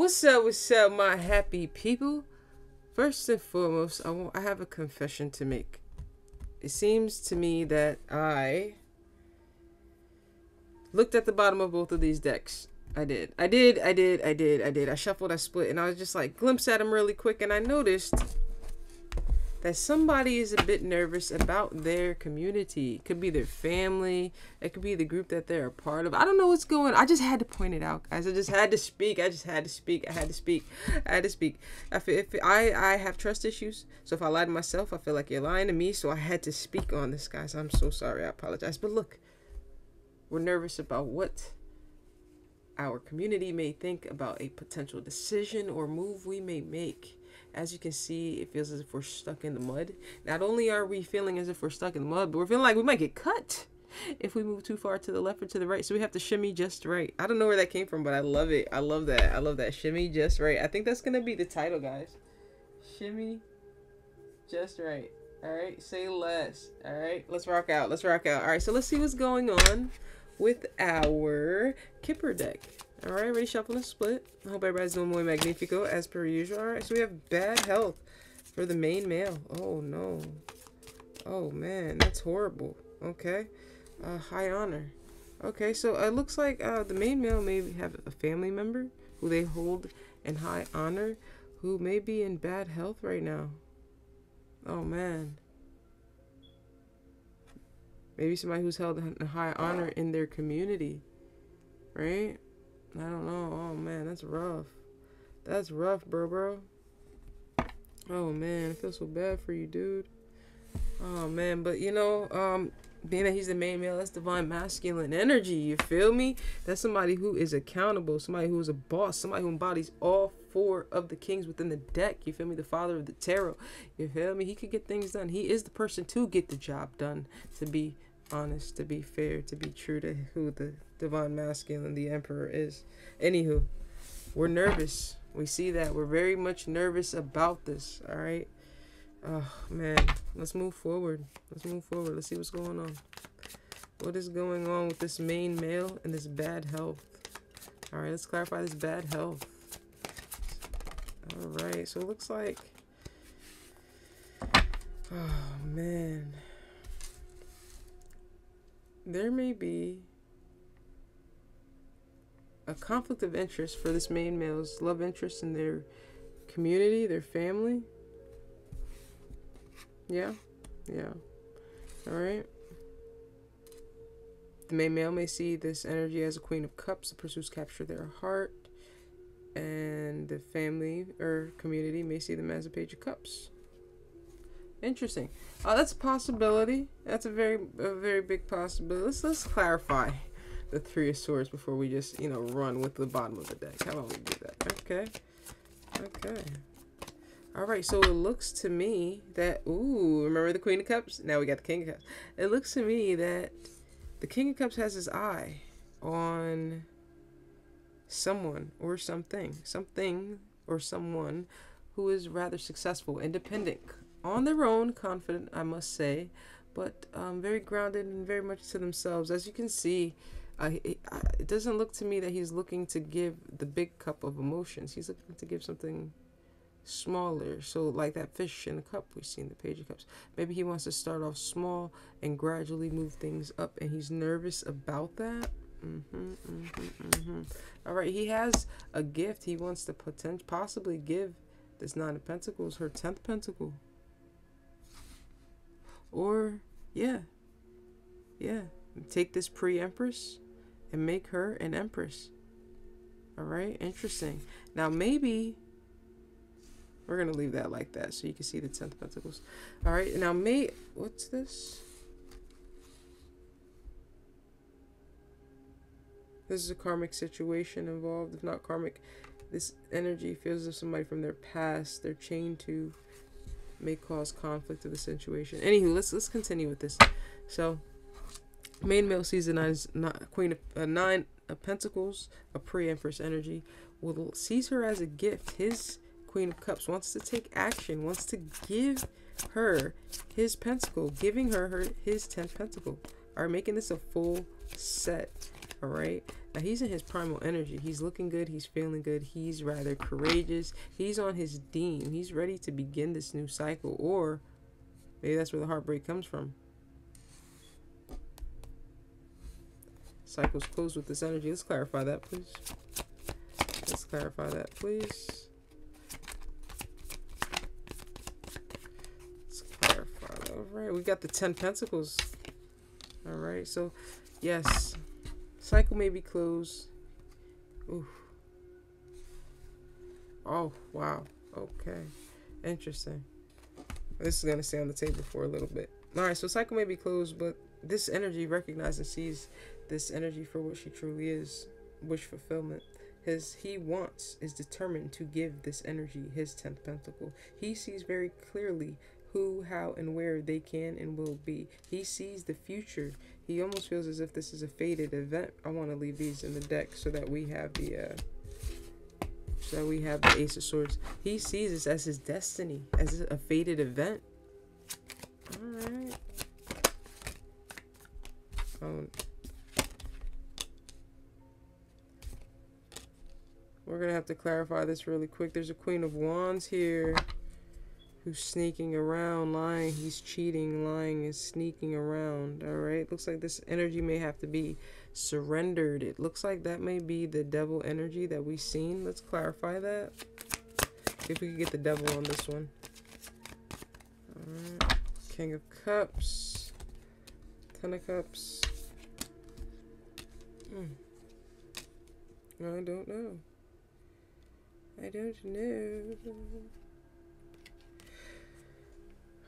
What's up, what's up, my happy people? First and foremost, I, want, I have a confession to make. It seems to me that I looked at the bottom of both of these decks. I did. I did, I did, I did, I did. I shuffled, I split, and I was just like, glimpse at them really quick, and I noticed that somebody is a bit nervous about their community. It could be their family. It could be the group that they're a part of. I don't know what's going. I just had to point it out, guys. I just had to speak. I just had to speak. I had to speak. I had to speak. I feel if I I have trust issues, so if I lie to myself, I feel like you're lying to me. So I had to speak on this, guys. I'm so sorry. I apologize. But look, we're nervous about what our community may think about a potential decision or move we may make as you can see, it feels as if we're stuck in the mud. Not only are we feeling as if we're stuck in the mud, but we're feeling like we might get cut if we move too far to the left or to the right. So we have to shimmy just right. I don't know where that came from, but I love it. I love that. I love that. Shimmy just right. I think that's going to be the title, guys. Shimmy just right. All right. Say less. All right. Let's rock out. Let's rock out. All right. So let's see what's going on with our Kipper deck. Alright, ready, shuffle and split. I hope everybody's doing muy magnifico as per usual. Alright, so we have bad health for the main male. Oh, no. Oh, man, that's horrible. Okay. Uh, high honor. Okay, so it looks like uh, the main male may have a family member who they hold in high honor who may be in bad health right now. Oh, man. Maybe somebody who's held in high honor in their community. Right? I don't know. Oh man, that's rough. That's rough, bro, bro. Oh man, I feel so bad for you, dude. Oh man, but you know, um, being that he's the main male, that's divine masculine energy. You feel me? That's somebody who is accountable, somebody who is a boss, somebody who embodies all four of the kings within the deck. You feel me? The father of the tarot. You feel me? He could get things done. He is the person to get the job done. To be honest, to be fair, to be true to who the divine masculine, the emperor is. Anywho, we're nervous. We see that. We're very much nervous about this. All right. Oh, man. Let's move forward. Let's move forward. Let's see what's going on. What is going on with this main male and this bad health? All right, let's clarify this bad health. All right, so it looks like... Oh, man. There may be a conflict of interest for this main male's love interest in their community, their family. Yeah, yeah. All right. The main male may see this energy as a queen of cups. The pursues capture their heart, and the family or community may see them as a page of cups. Interesting. Oh, that's a possibility. That's a very, a very big possibility. Let's let's clarify the three of swords before we just, you know, run with the bottom of the deck. How about we do that? Okay. Okay. All right, so it looks to me that, ooh, remember the Queen of Cups? Now we got the King of Cups. It looks to me that the King of Cups has his eye on someone or something, something or someone who is rather successful, independent, on their own, confident, I must say, but um, very grounded and very much to themselves. As you can see, uh, it doesn't look to me that he's looking to give the big cup of emotions. He's looking to give something smaller. So, like that fish in the cup we see in the Page of Cups. Maybe he wants to start off small and gradually move things up, and he's nervous about that. Mm-hmm, mm-hmm, mm-hmm. All right, he has a gift he wants to potent- possibly give this Nine of Pentacles, her 10th Pentacle. Or, yeah, yeah, take this pre Empress and make her an empress. All right, interesting. Now maybe we're gonna leave that like that so you can see the tenth pentacles. All right, now may what's this? This is a karmic situation involved. If not karmic, this energy feels as if somebody from their past they're chained to may cause conflict of the situation. Anywho, let's let's continue with this. So Main male season nine is not queen of uh, nine of pentacles, a pre-empress energy. Will sees her as a gift. His queen of cups wants to take action, wants to give her his pentacle, giving her, her his tenth pentacle. Are making this a full set. All right. Now he's in his primal energy. He's looking good. He's feeling good. He's rather courageous. He's on his dean. He's ready to begin this new cycle. Or maybe that's where the heartbreak comes from. Cycles closed with this energy. Let's clarify that, please. Let's clarify that, please. Clarify. All right, we got the Ten Pentacles. All right, so yes, cycle may be closed. Ooh. Oh, wow. Okay. Interesting. This is going to stay on the table for a little bit. All right, so cycle may be closed, but this energy recognizes and sees this energy for what she truly is wish fulfillment his he wants is determined to give this energy his 10th pentacle he sees very clearly who how and where they can and will be. He sees the future. He almost feels as if this is a fated event. I want to leave these in the deck so that we have the uh so that we have the ace of swords. He sees this as his destiny as a fated event. All right um, We're to have to clarify this really quick. There's a Queen of Wands here who's sneaking around, lying. He's cheating, lying, is sneaking around. All right. Looks like this energy may have to be surrendered. It looks like that may be the devil energy that we've seen. Let's clarify that. See if we can get the devil on this one. All right. King of Cups. Ten of Cups. Hmm. I don't know. I don't know.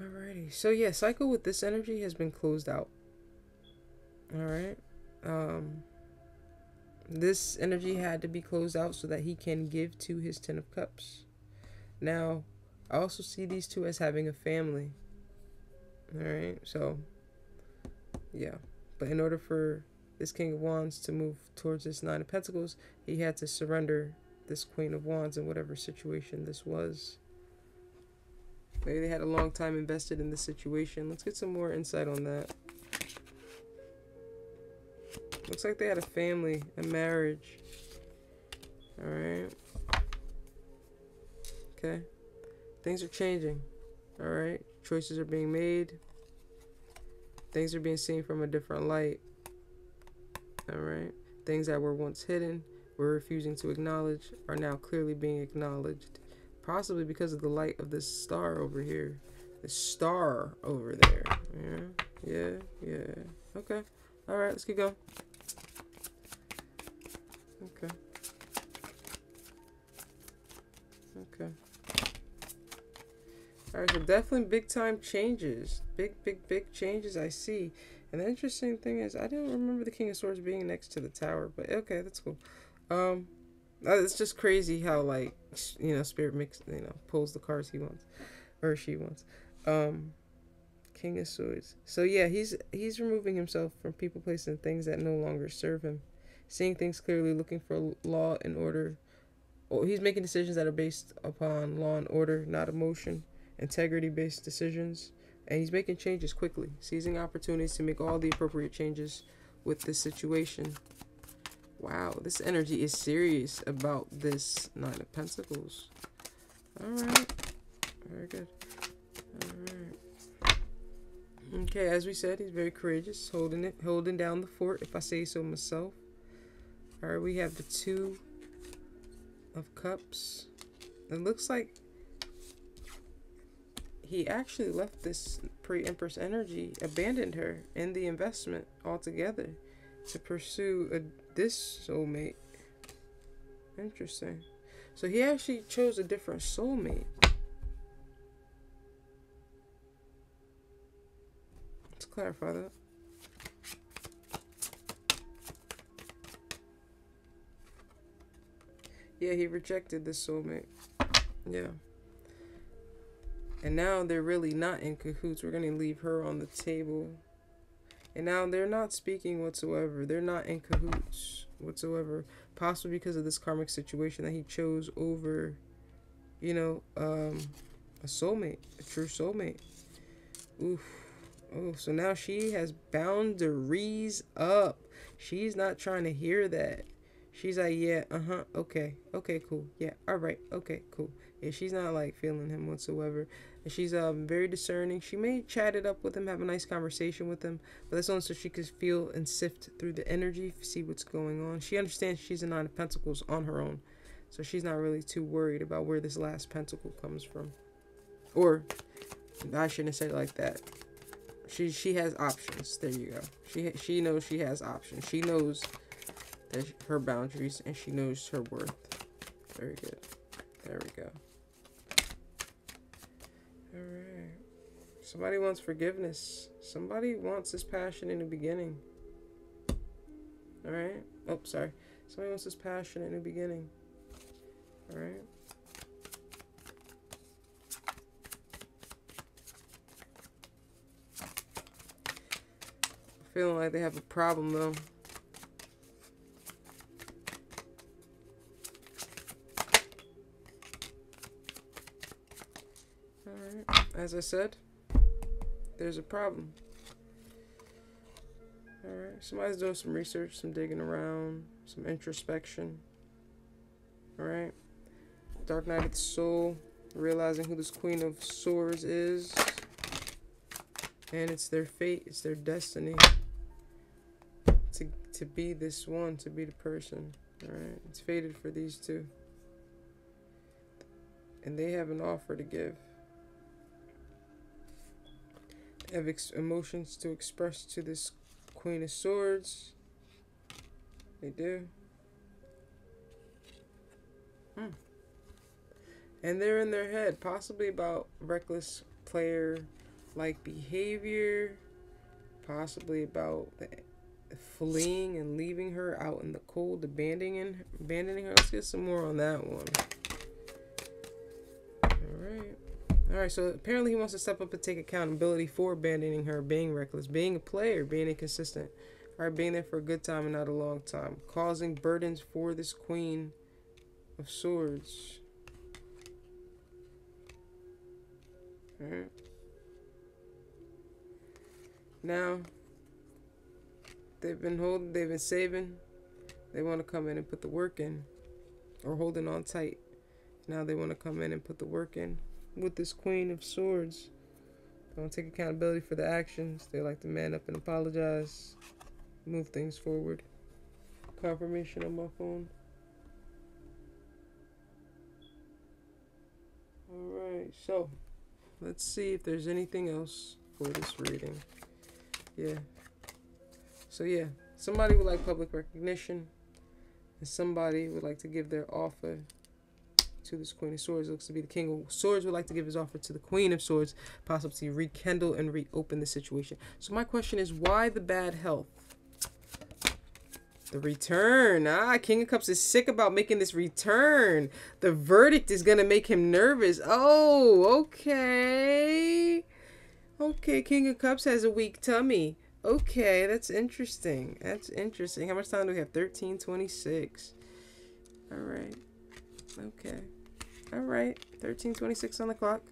Alrighty. So yeah, cycle with this energy has been closed out. Alright. Um this energy had to be closed out so that he can give to his ten of cups. Now, I also see these two as having a family. Alright, so yeah. But in order for this King of Wands to move towards this Nine of Pentacles, he had to surrender this Queen of Wands in whatever situation this was. Maybe they had a long time invested in the situation. Let's get some more insight on that. Looks like they had a family, a marriage. Alright. Okay. Things are changing. Alright. Choices are being made. Things are being seen from a different light. Alright. Things that were once hidden we're refusing to acknowledge are now clearly being acknowledged. Possibly because of the light of this star over here. The star over there. Yeah, yeah, yeah. Okay. Alright, let's keep going. Okay. Okay. Alright, so definitely big time changes. Big, big, big changes I see. And the interesting thing is, I didn't remember the King of Swords being next to the tower, but okay, that's cool. Um, it's just crazy how like you know spirit mix you know pulls the cards he wants or she wants. Um, King of Swords. So yeah, he's he's removing himself from people, places, and things that no longer serve him. Seeing things clearly, looking for law and order. Oh, he's making decisions that are based upon law and order, not emotion, integrity-based decisions, and he's making changes quickly, seizing opportunities to make all the appropriate changes with this situation. Wow, this energy is serious about this Nine of Pentacles. Alright. Very good. Alright. Okay, as we said, he's very courageous, holding it, holding down the fort, if I say so myself. Alright, we have the Two of Cups. It looks like he actually left this pre-Empress energy, abandoned her in the investment altogether to pursue a this soulmate. Interesting. So he actually chose a different soulmate. Let's clarify that. Yeah, he rejected the soulmate. Yeah. And now they're really not in cahoots. We're going to leave her on the table. And now they're not speaking whatsoever. They're not in cahoots whatsoever. Possibly because of this karmic situation that he chose over, you know, um, a soulmate, a true soulmate. Oof. Oh, so now she has boundaries up. She's not trying to hear that. She's like, yeah, uh huh, okay, okay, cool, yeah, all right, okay, cool. Yeah, she's not like feeling him whatsoever. And she's um very discerning. She may chat it up with him, have a nice conversation with him, but that's only so she could feel and sift through the energy, see what's going on. She understands she's a nine of pentacles on her own, so she's not really too worried about where this last pentacle comes from. Or I shouldn't say it like that. She she has options. There you go. She she knows she has options. She knows that her boundaries and she knows her worth. Very good. There we go. All right. Somebody wants forgiveness. Somebody wants this passion in the beginning. All right. Oh, sorry. Somebody wants this passion in the beginning. All right. Feeling like they have a problem though. As I said, there's a problem. Alright, somebody's doing some research, some digging around, some introspection. Alright, Dark Night of the Soul, realizing who this Queen of Swords is. And it's their fate, it's their destiny to, to be this one, to be the person. Alright, it's fated for these two. And they have an offer to give. Have emotions to express to this Queen of Swords. They do. Hmm. And they're in their head, possibly about reckless player like behavior, possibly about fleeing and leaving her out in the cold, abandoning abandoning her. Let's get some more on that one. All right, so apparently he wants to step up and take accountability for abandoning her, being reckless, being a player, being inconsistent, all right, being there for a good time and not a long time, causing burdens for this queen of swords. All right. Now, they've been holding, they've been saving. They want to come in and put the work in, or holding on tight. Now they want to come in and put the work in with this Queen of Swords. To take accountability for the actions. They like to man up and apologize, move things forward. Confirmation on my phone. Alright, so let's see if there's anything else for this reading. Yeah. So yeah, somebody would like public recognition, and somebody would like to give their offer to this Queen of Swords. Looks to be the King of Swords would like to give his offer to the Queen of Swords, possibly rekindle and reopen the situation. So my question is, why the bad health? The return. Ah, King of Cups is sick about making this return. The verdict is going to make him nervous. Oh, okay. Okay, King of Cups has a weak tummy. Okay, that's interesting. That's interesting. How much time do we have? 1326. All right. Okay. All right. 1326 on the clock.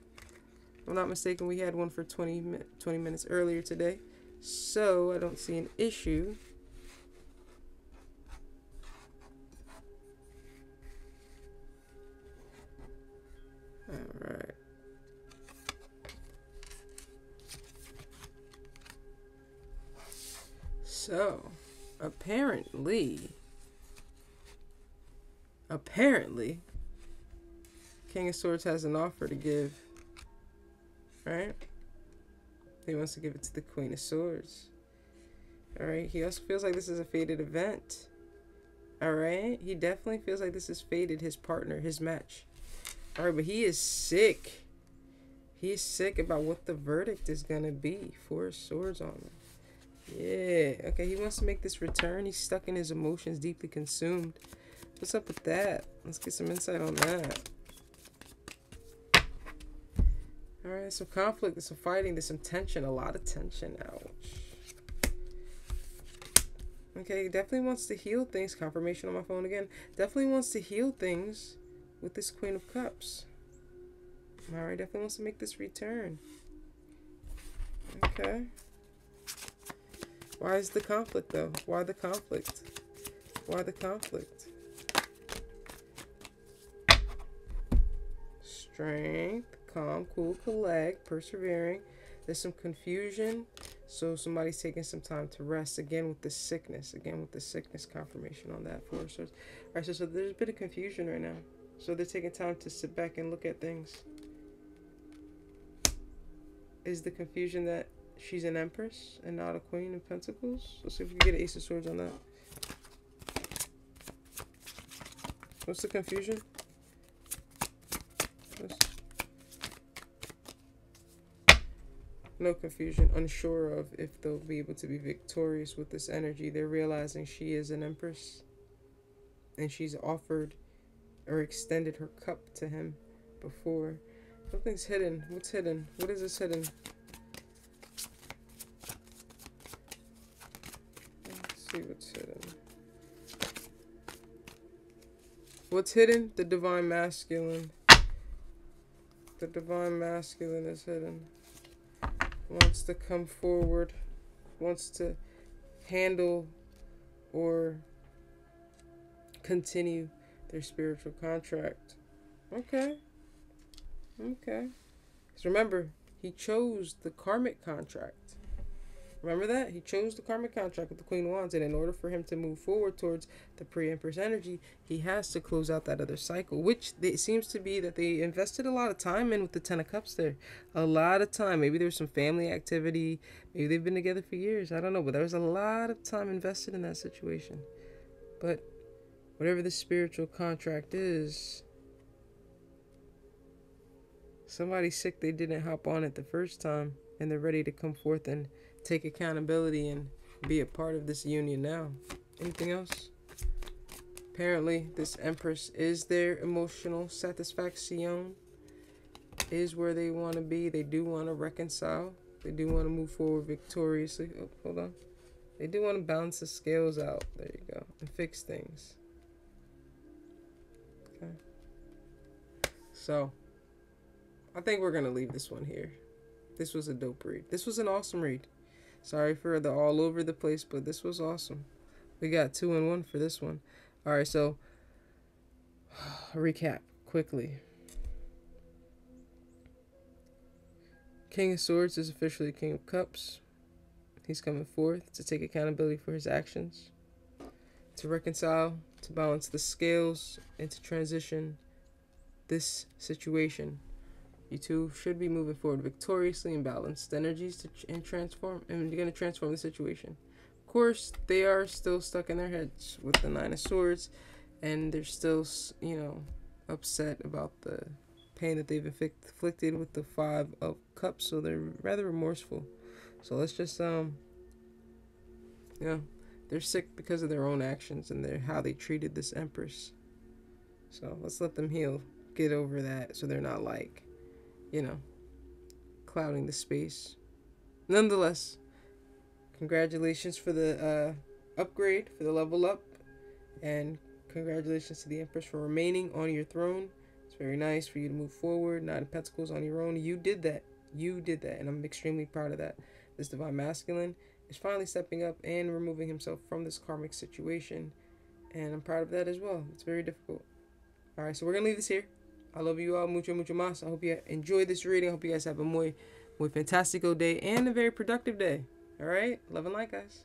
If I'm not mistaken, we had one for 20, 20 minutes earlier today. So, I don't see an issue. All right. So, apparently, apparently, King of Swords has an offer to give. Right? He wants to give it to the Queen of Swords. Alright, he also feels like this is a fated event. Alright, he definitely feels like this is fated, his partner, his match. Alright, but he is sick. He's sick about what the verdict is going to be. Four swords on him. Yeah. Okay, he wants to make this return. He's stuck in his emotions, deeply consumed. What's up with that? Let's get some insight on that. Alright, some conflict, there's some fighting, there's some tension, a lot of tension. Ouch. Okay, definitely wants to heal things. Confirmation on my phone again. Definitely wants to heal things with this Queen of Cups. Alright, definitely wants to make this return. Okay. Why is the conflict though? Why the conflict? Why the conflict? Strength, calm, cool, collect, persevering. There's some confusion. So somebody's taking some time to rest again with the sickness. Again with the sickness confirmation on that four swords. Alright, so, so there's a bit of confusion right now. So they're taking time to sit back and look at things. Is the confusion that she's an empress and not a queen of pentacles? Let's see if we can get an ace of swords on that. What's the confusion? No confusion, unsure of if they'll be able to be victorious with this energy. They're realizing she is an empress and she's offered or extended her cup to him before. Something's hidden. What's hidden? What is this hidden? Let's see what's hidden. What's hidden? The divine masculine. The divine masculine is hidden. Wants to come forward. Wants to handle or continue their spiritual contract. Okay. Okay. Because remember, he chose the karmic contract. Remember that? He chose the karmic contract with the Queen of Wands, and in order for him to move forward towards the pre Empress energy, he has to close out that other cycle, which it seems to be that they invested a lot of time in with the Ten of Cups there. A lot of time. Maybe there's some family activity. Maybe they've been together for years. I don't know, but there was a lot of time invested in that situation. But whatever the spiritual contract is, somebody's sick they didn't hop on it the first time and they're ready to come forth and take accountability and be a part of this union now. Anything else? Apparently, this Empress is their emotional satisfaction, is where they want to be. They do want to reconcile. They do want to move forward victoriously. Oh, hold on. They do want to balance the scales out. There you go. And fix things. Okay. So, I think we're going to leave this one here. This was a dope read. This was an awesome read. Sorry for the all over the place, but this was awesome. We got two and one for this one. All right, so recap quickly. King of Swords is officially King of Cups. He's coming forth to take accountability for his actions, to reconcile, to balance the scales, and to transition this situation you two should be moving forward victoriously in balanced energies to ch- and transform, and you're going to transform the situation. Of course, they are still stuck in their heads with the Nine of Swords, and they're still, you know, upset about the pain that they've inflicted with the Five of Cups, so they're rather remorseful. So let's just, um, yeah, they're sick because of their own actions and their how they treated this Empress. So let's let them heal, get over that, so they're not like you know, clouding the space. Nonetheless, congratulations for the uh, upgrade, for the level up, and congratulations to the Empress for remaining on your throne. It's very nice for you to move forward, Nine of Pentacles on your own. You did that. You did that, and I'm extremely proud of that. This Divine Masculine is finally stepping up and removing himself from this karmic situation, and I'm proud of that as well. It's very difficult. All right, so we're gonna leave this here. I love you all mucho, mucho más. I hope you enjoy this reading. I hope you guys have a muy, muy fantastico day and a very productive day. All right? Love and light, guys.